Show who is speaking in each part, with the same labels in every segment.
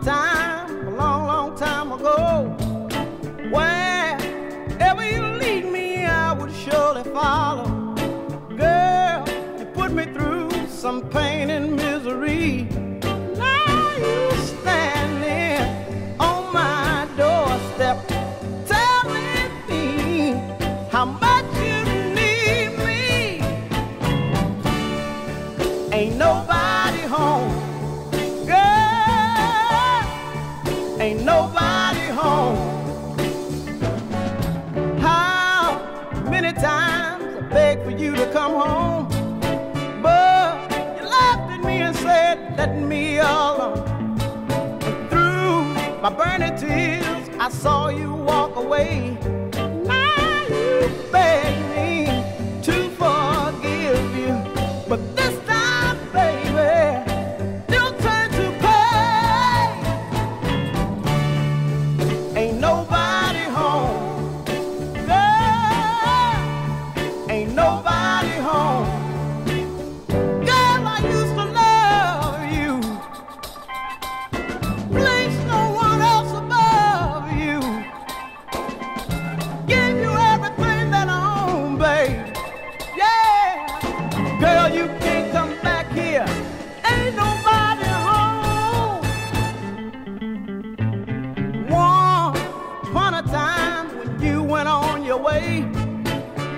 Speaker 1: a time, a long, long time ago. Wherever you lead me, I would surely follow. Girl, you put me through some pain and misery. Begged for you to come home? But you laughed at me and said, let me alone. And through my burning tears, I saw you walk away.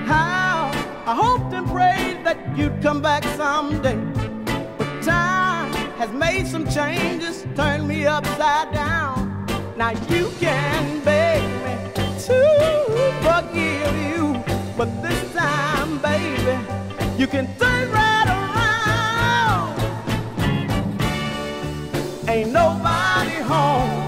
Speaker 1: How I hoped and prayed that you'd come back someday. But time has made some changes, turned me upside down. Now you can beg me to forgive you, but this time, baby, you can turn right around. Ain't nobody home.